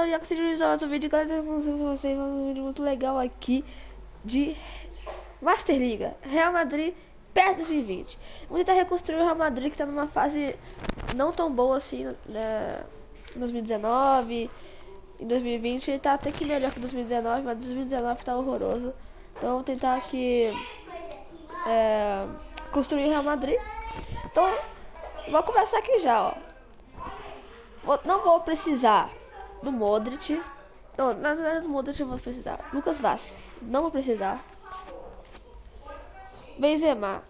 fala já vocês mais um vídeo, galera, vocês um vídeo muito legal aqui de Master Liga, Real Madrid perto 2020. Vamos tentar reconstruir o Real Madrid que tá numa fase não tão boa assim, né, 2019, em 2020 ele tá até que melhor que 2019, mas 2019 tá horroroso. Então vamos tentar aqui é, construir o Real Madrid. Então, vou começar aqui já, ó. Vou, não vou precisar do Modric. Não, na verdade do Modric eu vou precisar. Lucas Vasquez, não vou precisar. Benzema,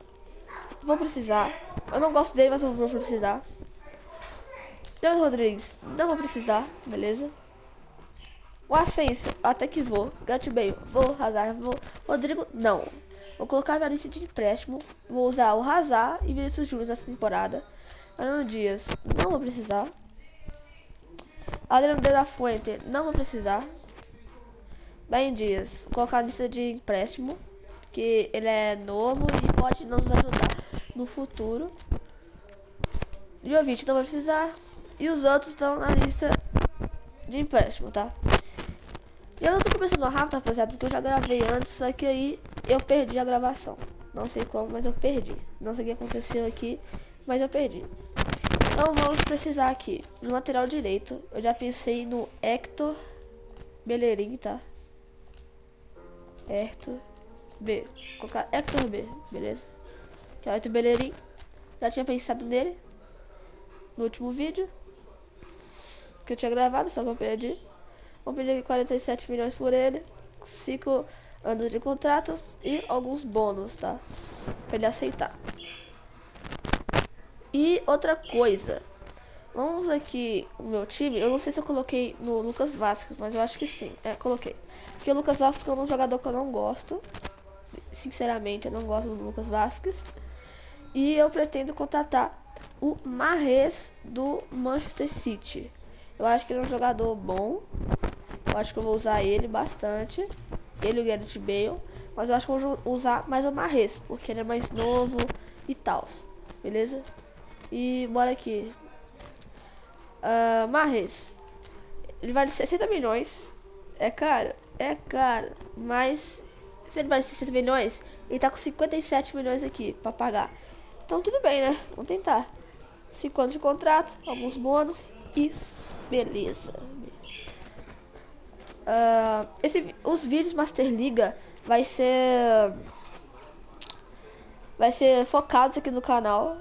vou precisar. Eu não gosto dele, mas eu vou precisar. Leandro Rodrigues, não vou precisar, beleza? O Ascenso, até que vou. Gatbale, vou. Hazard, vou. Rodrigo, não. Vou colocar minha lista de empréstimo. Vou usar o Hazard e Vinícius Júnior essa temporada. Fernando Dias, não vou precisar. Adriano de la Fuente, não vou precisar. Ben Dias, colocar a lista de empréstimo. Que ele é novo e pode nos ajudar no futuro. Jovic, não vou precisar. E os outros estão na lista de empréstimo, tá? Eu não tô começando rápido, rapaziada, porque eu já gravei antes, só que aí eu perdi a gravação. Não sei como, mas eu perdi. Não sei o que aconteceu aqui, mas eu perdi. Então vamos precisar aqui. No lateral direito, eu já pensei no Hector Bellerin, tá? Hector B. Vou colocar Hector B, beleza? Que é o Hector Bellerin. Já tinha pensado nele no último vídeo que eu tinha gravado, só que eu perdi. Vou pedir 47 milhões por ele. 5 anos de contrato e alguns bônus, tá? Pra ele aceitar. E outra coisa. Vamos aqui o meu time. Eu não sei se eu coloquei no Lucas Vasquez, mas eu acho que sim. É, coloquei. Porque o Lucas Vasquez é um jogador que eu não gosto. Sinceramente, eu não gosto do Lucas Vasquez. E eu pretendo contratar o Marres do Manchester City. Eu acho que ele é um jogador bom. Eu acho que eu vou usar ele bastante. Ele e o Garrett Bale. Mas eu acho que eu vou usar mais o Marres, porque ele é mais novo e tal. Beleza? E bora aqui. Uh, Marres. Ele vale 60 milhões. É caro? É caro. Mas se ele vale 60 milhões, ele tá com 57 milhões aqui pra pagar. Então tudo bem, né? Vamos tentar. 5 anos de contrato, alguns bônus. Isso. Beleza. Uh, esse, os vídeos Master Liga vai ser vai ser focados aqui no canal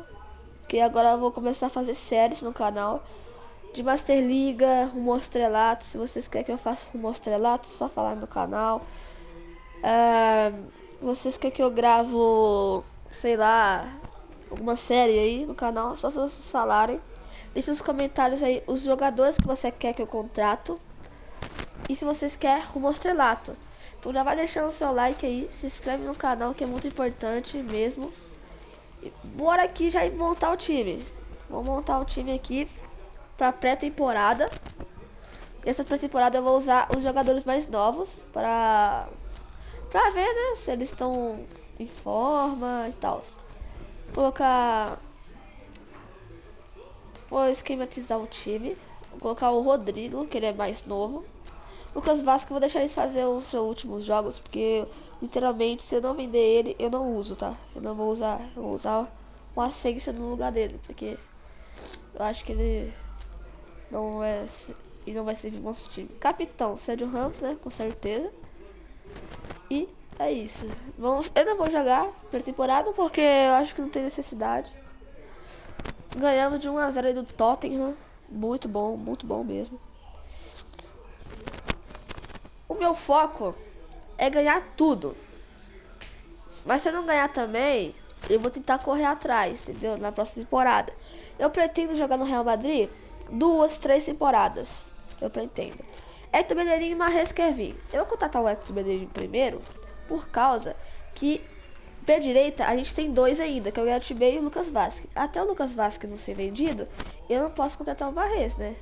que agora eu vou começar a fazer séries no canal de Master Liga, Rumo Estrelato se vocês querem que eu faça Rumo Estrelato só falar no canal. Uh, vocês querem que eu gravo sei lá alguma série aí no canal? Só se vocês falarem. Deixa nos comentários aí os jogadores que você quer que eu contrato. E se vocês querem rumo estrelato. Então já vai deixando o seu like aí, se inscreve no canal que é muito importante mesmo. Bora aqui já montar o time. Vou montar o time aqui para pré-temporada. Essa pré-temporada eu vou usar os jogadores mais novos para para ver, né, se eles estão em forma e tal. Colocar Vou esquematizar o time. Vou colocar o Rodrigo, que ele é mais novo. Lucas Vasco, vou deixar eles fazer os seus últimos jogos, porque literalmente, se eu não vender ele, eu não uso, tá? Eu não vou usar, eu vou usar o Ascenso no lugar dele, porque eu acho que ele não é e não vai servir nosso time. Capitão, Sérgio Ramos, né? Com certeza. E é isso. Vamos, eu não vou jogar pra temporada porque eu acho que não tem necessidade. Ganhamos de 1 a 0 aí do Tottenham. Muito bom, muito bom mesmo. Meu foco é ganhar tudo. Mas se eu não ganhar também, eu vou tentar correr atrás, entendeu? Na próxima temporada. Eu pretendo jogar no Real Madrid duas, três temporadas. Eu pretendo. Hector Bellerin e Marres quer vir. Eu vou contratar o Hector Bellerin primeiro, por causa que pé direita a gente tem dois ainda, que é o Gareth e o Lucas Vasquez. Até o Lucas Vasquez não ser vendido, eu não posso contratar o Marres, né?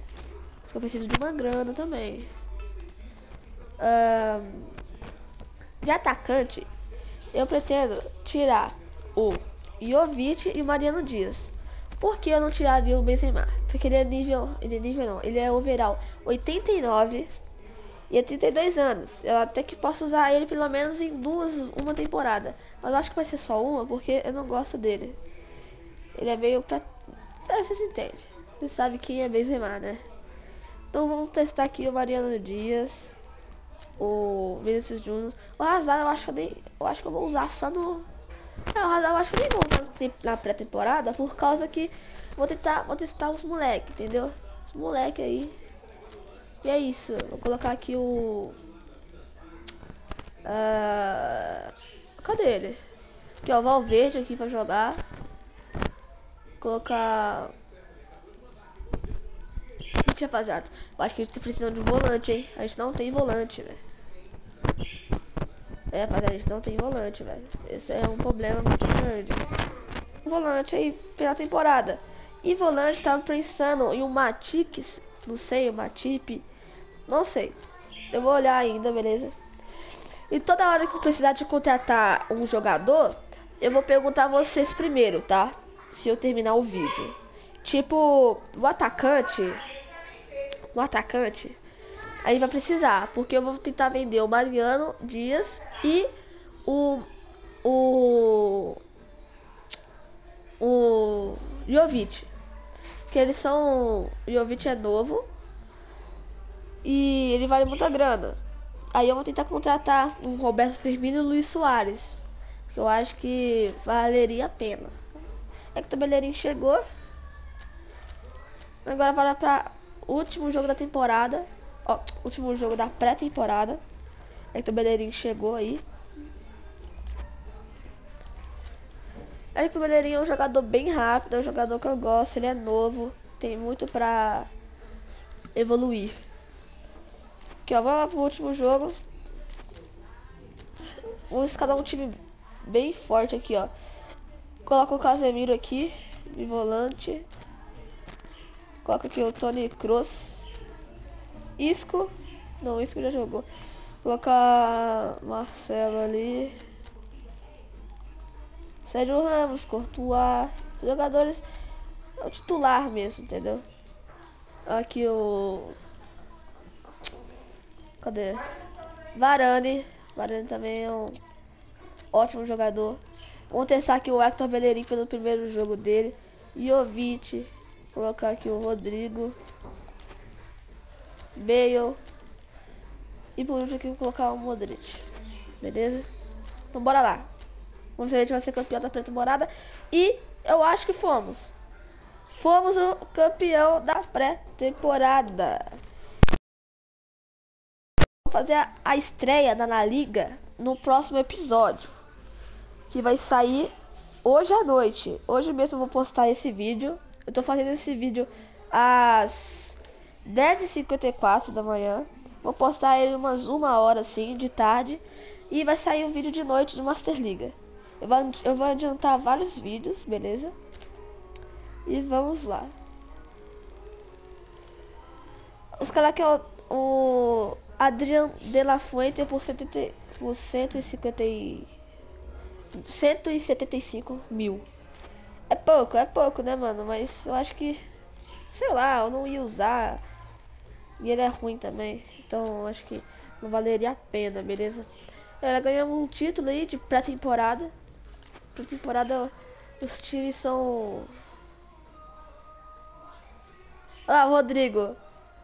Eu preciso de uma grana também. De atacante, eu pretendo tirar o Jovic e o Mariano Dias. Por que eu não tiraria o Benzema? Porque ele é nível, ele é nível não, ele é overall 89 e é 32 anos. Eu até que posso usar ele pelo menos em duas, uma temporada. Mas eu acho que vai ser só uma porque eu não gosto dele. Ele é meio pra... É, vocês entendem. Você sabe quem é Benzema, né? Então vamos testar aqui o Mariano Dias, o Vinicius Júnior. O Hazard eu acho que eu nem, eu acho que eu vou usar só no é, o Hazard eu acho que eu nem vou usar na pré-temporada por causa que vou tentar, vou testar os moleques, entendeu? Os moleques aí. E é isso. Vou colocar aqui o uh... Cadê ele? Aqui ó, o Valverde aqui pra jogar. Colocar Gente, rapaziada, eu acho que a gente tá precisando de um volante, hein? A gente não tem volante, velho. É, rapaziada, a gente não tem volante, velho. Esse é um problema muito grande. Volante aí pela temporada. E volante, tava pensando em um Matix, não sei, o Matip, não sei. Eu vou olhar ainda, beleza? E toda hora que eu precisar de contratar um jogador, eu vou perguntar a vocês primeiro, tá? Se eu terminar o vídeo. Tipo, o atacante, o atacante, a gente vai precisar, porque eu vou tentar vender o Mariano Dias e o o o Jovic, que eles são Jovic é novo e ele vale muita grana. Aí eu vou tentar contratar um Roberto Firmino e Luiz Soares, que eu acho que valeria a pena. É que o Bellerin chegou. Agora vai para último jogo da temporada. Ó, último jogo da pré-temporada. Hector Bellerin chegou aí. Hector Bellerin é um jogador bem rápido, é um jogador que eu gosto, ele é novo, tem muito pra evoluir. Aqui ó, vamos lá pro último jogo. Vamos escalar um time bem forte aqui, ó. Coloca o Casemiro aqui, de volante. Coloca aqui o Tony Kroos. Isco. Não, Isco já jogou. Colocar Marcelo ali. Sérgio Ramos, Courtois. Jogadores. É o titular mesmo, entendeu? Aqui o. Cadê? Varane. Varane também é um ótimo jogador. Vamos testar aqui o Hector Bellerin pelo primeiro jogo dele. Jovic. Colocar aqui o Rodrigo. Bale. E por último aqui vou colocar o Modric. Beleza? Então bora lá. Vamos ver se a gente vai ser campeão da pré-temporada. E eu acho que fomos. Fomos o campeão da pré-temporada. Vou fazer a, estreia da Na Liga no próximo episódio. Que vai sair hoje à noite. Hoje mesmo eu vou postar esse vídeo. Eu tô fazendo esse vídeo às 10h54 da manhã. Vou postar ele umas uma hora assim, de tarde. E vai sair um vídeo de noite de Master Liga. Eu vou, eu vou adiantar vários vídeos, beleza? E vamos lá. Os caras que o, o Adrian de la Fuente por, 70, por 150 e, 175 mil. É pouco, é pouco, né, mano? Mas eu acho que. Sei lá, eu não ia usar. E ele é ruim também. Então acho que não valeria a pena, beleza? Ela ganhamos um título aí de pré-temporada. Pré-temporada os times são. Olha lá, o Rodrigo.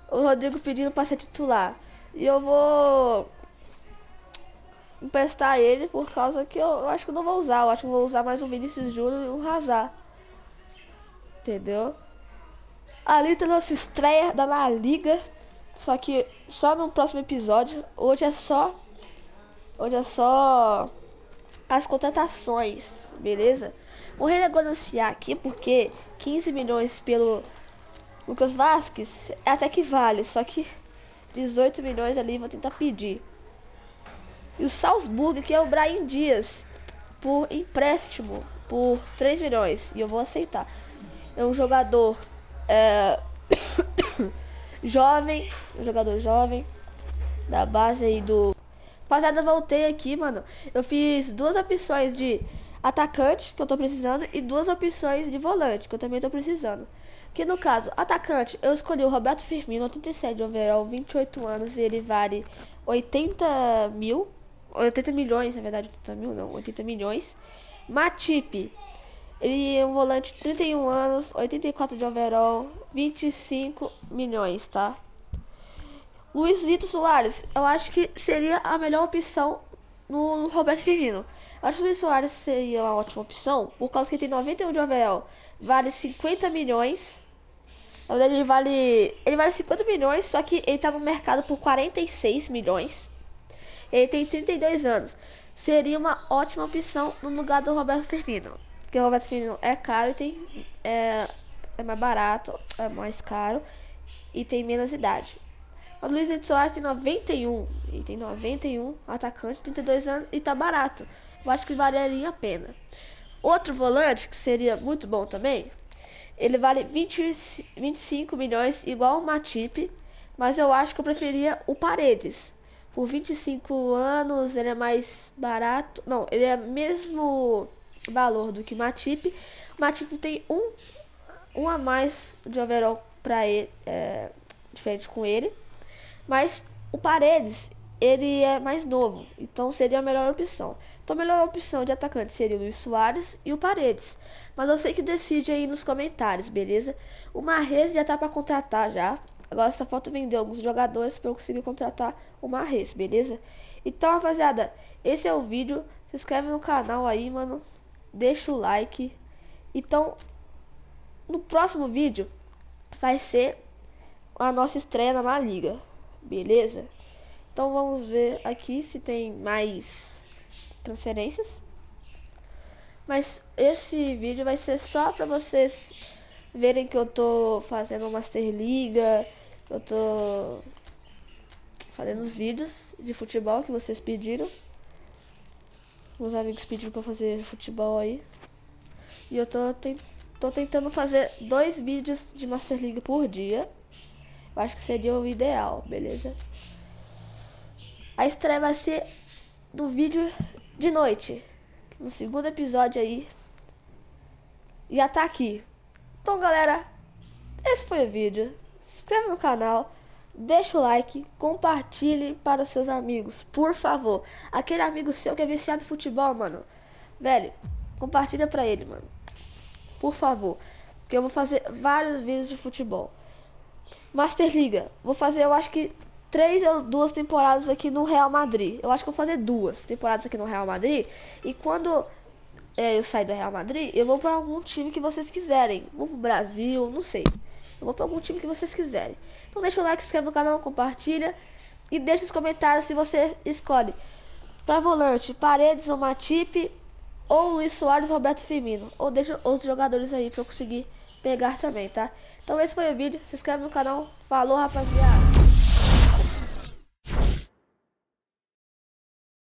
O Rodrigo pedindo pra ser titular. E eu vou emprestar ele por causa que eu, eu, acho que não vou usar. Eu acho que vou usar mais o Vinícius Júnior e o Hazard. Entendeu? Ali tem nossa estreia da La Liga. Só que só no próximo episódio. Hoje é só. Hoje é só as contratações, beleza? Vou renegociar aqui porque 15 milhões pelo Lucas Vasquez é até que vale, só que 18 milhões ali vou tentar pedir. E o Salzburg, que é o Brian Dias, por empréstimo, por 3 milhões. E eu vou aceitar. É um jogador é, jovem, jogador jovem, da base aí do... Rapaziada, voltei aqui, mano. Eu fiz duas opções de atacante, que eu tô precisando, e duas opções de volante, que eu também tô precisando. Que no caso, atacante, eu escolhi o Roberto Firmino, 87 de overall, 28 anos, e ele vale 80 mil, 80 milhões, na verdade, 80 mil não, 80 milhões. Matip, ele é um volante 31 anos, 84 de overall, 25 milhões, tá? Luiz Vitor Soares, eu acho que seria a melhor opção no Roberto Firmino. Eu acho que o Luiz Soares seria uma ótima opção, por causa que ele tem 91 de overall, vale 50 milhões. Na verdade, ele vale, ele vale 50 milhões, só que ele tá no mercado por 46 milhões. Ele tem 32 anos. Seria uma ótima opção no lugar do Roberto Firmino. Porque o Roberto é caro e tem, é, é mais barato, é mais caro e tem menos idade. O Luiz Henrique Soares tem 91. E tem 91, atacante, 32 anos e tá barato. Eu acho que valeria a pena. Outro volante que seria muito bom também, ele vale 20, 25 milhões, igual o Matip, mas eu acho que eu preferia o Paredes. Por 25 anos ele é mais barato. Não, ele é mesmo valor do que Matip. Matip tem um, um a mais de overall para ele, é, diferente com ele. Mas o Paredes, ele é mais novo, então seria a melhor opção. Então a melhor opção de atacante seria o Luiz Soares e o Paredes. Mas sei que decide aí nos comentários, beleza? O Marrez já tá para contratar já. Agora só falta vender alguns jogadores para eu conseguir contratar o Marrez, beleza? Então, rapaziada, esse é o vídeo. Se inscreve no canal aí, mano. Deixa o like. Então, no próximo vídeo vai ser a nossa estreia na Liga. Beleza? Então vamos ver aqui se tem mais transferências. Mas esse vídeo vai ser só pra vocês verem que eu tô fazendo Master Liga. Eu tô fazendo os vídeos de futebol que vocês pediram. Meus amigos pediram pra fazer futebol aí. E eu tô, te tô tentando fazer dois vídeos de Master League por dia. Eu acho que seria o ideal, beleza? A estreia vai ser no vídeo de noite. No segundo episódio aí. Já tá aqui. Então, galera, esse foi o vídeo. Se inscreve no canal. Deixa o like, compartilhe para seus amigos, por favor. Aquele amigo seu que é viciado em futebol, mano. Velho, compartilha pra ele, mano. Por favor. Porque eu vou fazer vários vídeos de futebol. Master Liga. Vou fazer, eu acho que três ou duas temporadas aqui no Real Madrid. Eu acho que vou fazer duas temporadas aqui no Real Madrid. E quando é, eu sair do Real Madrid, eu vou para algum time que vocês quiserem. Vou pro Brasil, não sei. Eu vou para algum time que vocês quiserem. Então deixa o like, se inscreve no canal, compartilha. E deixa nos comentários se você escolhe para volante, Paredes ou Matip. Ou Luiz Soares ou Roberto Firmino. Ou deixa outros jogadores aí para eu conseguir pegar também, tá? Então esse foi o vídeo. Se inscreve no canal. Falou, rapaziada.